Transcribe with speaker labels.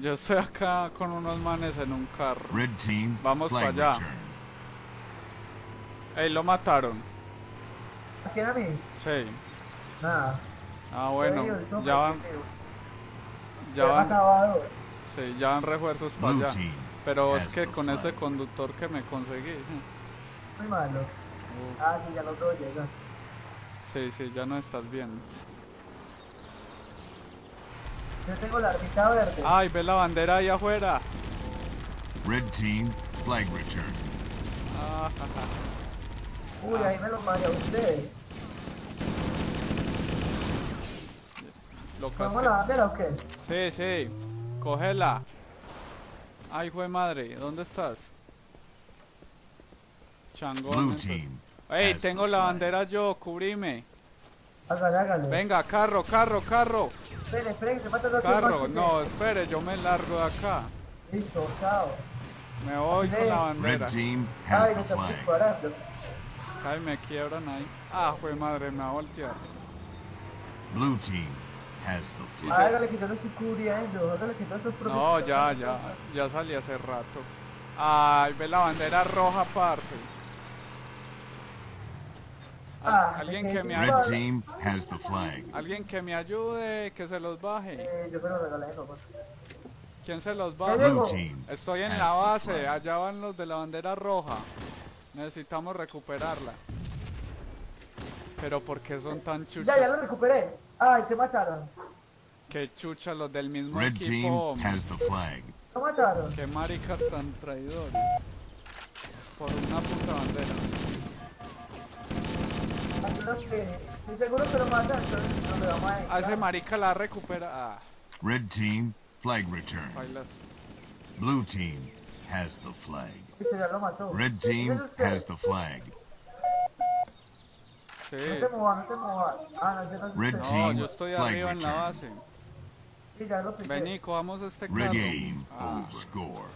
Speaker 1: Yo estoy acá con unos manes en un carro.
Speaker 2: Red team,
Speaker 1: Vamos para allá. Ey, lo mataron.
Speaker 3: ¿A quién a mí?
Speaker 1: Sí.
Speaker 3: Nada.
Speaker 1: Ah, bueno, ya van, ya van,
Speaker 3: acabado.
Speaker 1: sí, ya van refuerzos para allá. Pero es que con ese conductor que me conseguí.
Speaker 3: Muy malo.
Speaker 1: uf,
Speaker 3: Ah, sí, ya los dos llegan.
Speaker 1: Sí, sí, ya no estás bien.
Speaker 3: Yo tengo la armita verde.
Speaker 1: Ay, ve la bandera ahí afuera.
Speaker 2: Red team, flag return.
Speaker 1: Ah, ja, ja.
Speaker 3: Uy, ahí me lo marea usted.
Speaker 1: Lo que es
Speaker 3: ¿Vamos a
Speaker 1: que-
Speaker 3: la bandera o qué?
Speaker 1: Sí, sí. Cógela. Ay, fue madre. ¿Dónde estás? Changón.
Speaker 2: Team,
Speaker 1: Ey, tengo la bandera yo. Cubrime.
Speaker 3: Hágale, hágale.
Speaker 1: Venga, carro, carro, carro.
Speaker 3: Espere, espere, que se falta otro
Speaker 1: Carro. No, espere, yo me largo de acá.
Speaker 3: Listo, chao.
Speaker 1: Me voy con la
Speaker 2: Red
Speaker 1: bandera.
Speaker 2: team has
Speaker 3: Ay,
Speaker 2: the flag.
Speaker 3: disparando.
Speaker 1: Ay, me quiebran ahí. Ah, fue madre, me va a voltear.
Speaker 2: Blue team has the flag.
Speaker 3: Hágale que yo lo estoy cubriendo. Hágale que yo estoy
Speaker 1: No, ya, ya. Ya salí hace rato. Ay, ve la bandera roja, parce. Al-
Speaker 3: Ah,
Speaker 1: alguien que me ayude.
Speaker 2: Red team has the flag.
Speaker 1: Alguien que me ayude, que se los baje.
Speaker 3: Eh, yo me lo regalé, papá.
Speaker 1: ¿Quién se los
Speaker 2: team
Speaker 1: Estoy en la base, allá van los de la bandera roja. Necesitamos recuperarla. Pero ¿por qué son tan chuchos?
Speaker 3: Ya, ya lo recuperé. Ay, te mataron.
Speaker 1: Qué chuchas los del mismo
Speaker 2: Red
Speaker 1: equipo.
Speaker 2: team has the flag.
Speaker 3: ¿Lo mataron?
Speaker 1: Qué maricas tan traidores. Por una puta bandera.
Speaker 3: A
Speaker 1: ese marica la recupera. Ah.
Speaker 2: Red team, flag return. Blue team has the flag. Red team has the flag. Red team, flag return.
Speaker 1: Vení, cojamos este.
Speaker 2: Red
Speaker 1: game,
Speaker 2: old score.